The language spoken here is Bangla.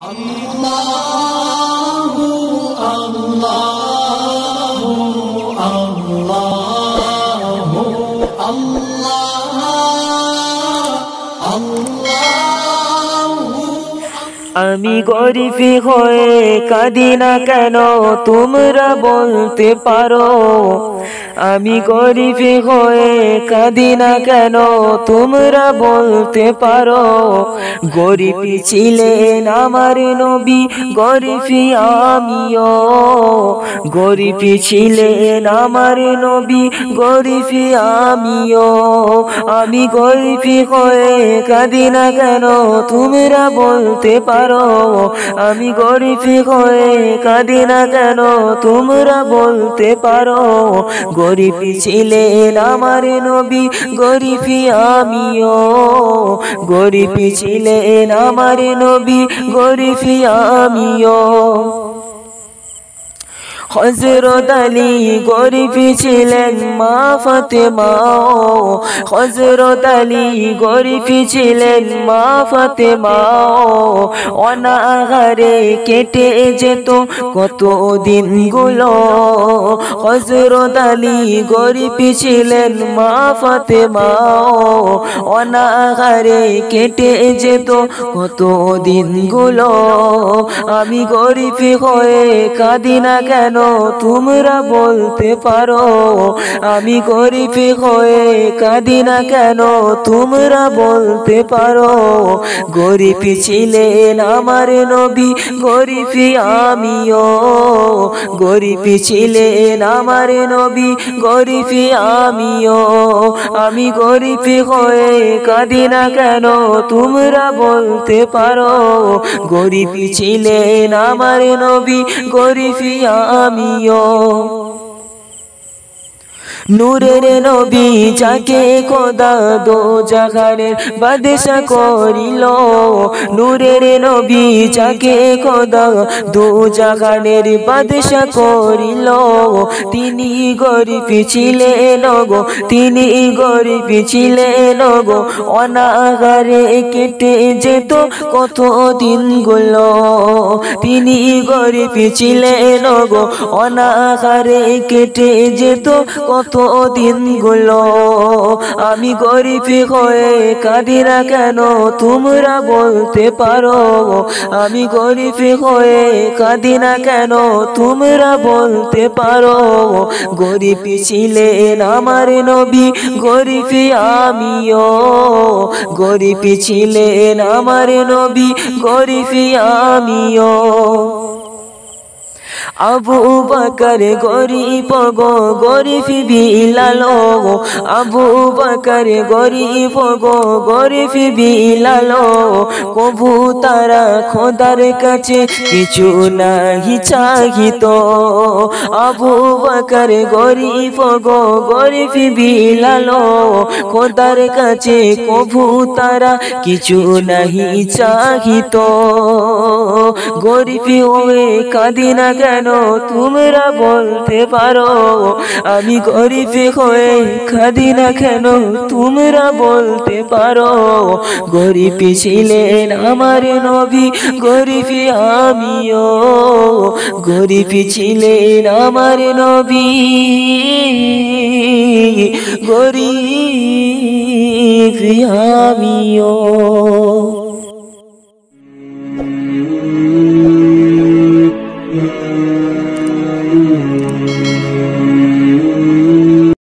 Allah আমি গরিবি হয়ে কাঁদি না কেন? তোমরা বলতে পারো। আমি গরিবি হয়ে কাঁদি না কেন? তোমরা বলতে পারো। গরিবি ছিলেন আমার নবী। গরিবি আমিও। গরিবি ছিলেন আমার নবী। গরিবি আমিও। আমি গরিবি হয়ে কাঁদি না কেন? তোমরা বলতে পারো। আমি গরিবি হয়ে কাঁদি না কেন, তোমরা বলতে পারো। গরিব ছিলেন আমার নবী, গরিবি আমিও। গরিব ছিলেন আমার নবী গরিফি আমিও। হজরত আলী গরিবি ছিলেন, মা ফাতেমাও হজরত আলী গরিবি ছিলেন, মা ফাতেমাও অনাহারে কেটে যেত কত দিনগুলো হজরত আলী গরিবি ছিলেন, মা ফাতেমাও অনাহারে কেটে যেত কত দিনগুলো আমি গরিবি হয়ে কাঁদি না কেন? তোমরা বলতে পারো, আমি গরিবি হয়ে কাঁদি না কেন? তোমরা বলতে পারো, গরিবি ছিলেন আমার নবী, গরিবি আমিও। গরিবি ছিলেন আমার নবী, গরিবি আমিও। আমি গরিবি হয়ে কাঁদি না কেন? তোমরা বলতে পারো, গরিবি ছিলেন আমার নবী, গরিবি আমিও নূরের নবী যাকে খোদা দো জাগানের বাদশা করিল। নূরের নবী যাকে খোদা দো জাগানের বাদশা করিল। তিনি গরিব ছিলেন গো, তিনি গরিব ছিলেন গো। অনাগারে কেটে যেত কত দিন দিনগুলো তিনি গরিব ছিলেন গো, অনাগারে কেটে যেত কত দিনগুলো আমি গরিবি হয়ে কাঁদি না কেন? তোমরা বলতে পারো। আমি গরিবি হয়ে কাঁদি না কেন? তোমরা বলতে পারো। গরিবি ছিলেন আমার নবী, গরিবি আমিও। গরিবি ছিলেন আমার নবী, গরিবি আমিও। আবু বকর গরিব গো, গরিব বিলালো আবু বকর গরিব গো, গরিব বিলালো কবু তারা খোদার কাছে কিছু নাহি চাহিত। আবু বকর গরিব গো, গরিব বিলালো খোদার কাছে কবু তারা কিছু নাহি চাহিত। গরিবি হয়ে কাঁদি না কেন? তোমরা বলতে পারো, আমি গরিবি হয়ে খাদি না কেন? তোমরা বলতে পারো, গরিবি ছিলেন আমার নবী, গরিবি আমিও। গরিব ছিলেন আমার নবী, গরিব আমিও।